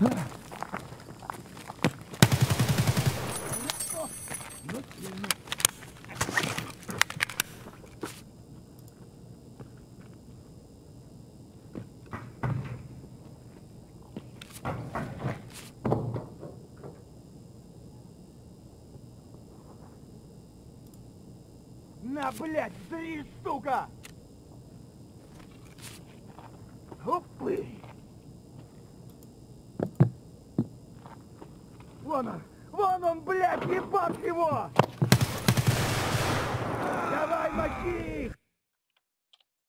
На, блядь, зри, сука! Упырь! Вон он! Вон он, блядь, ебать его!